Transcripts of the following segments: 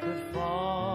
Could fall.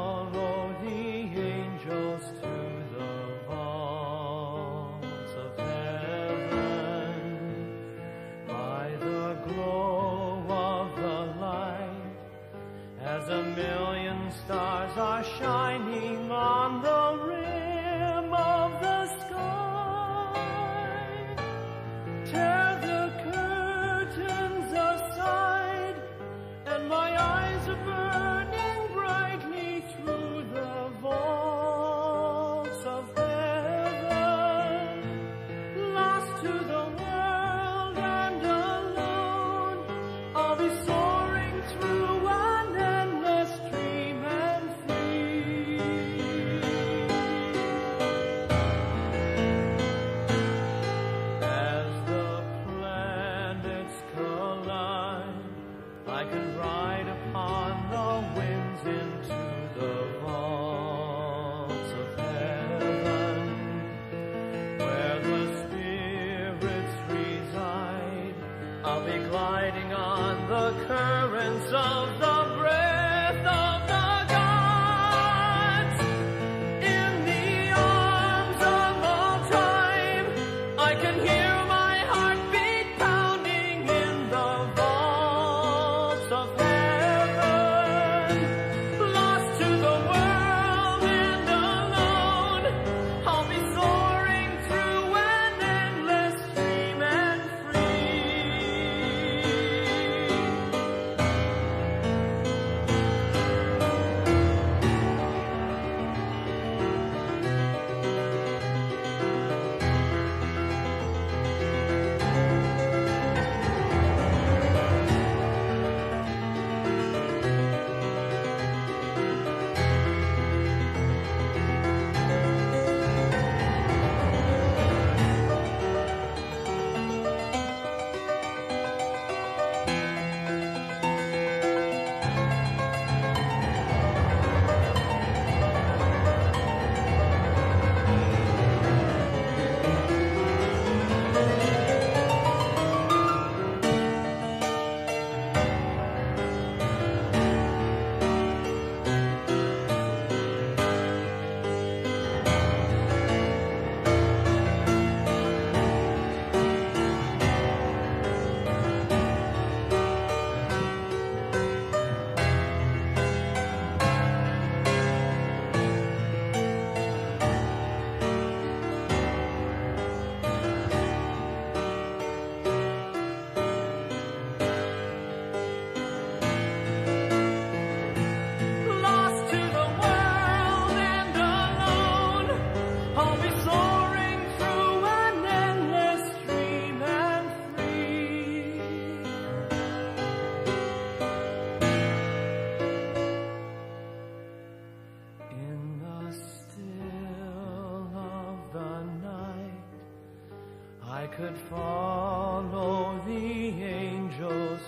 of the could follow the angels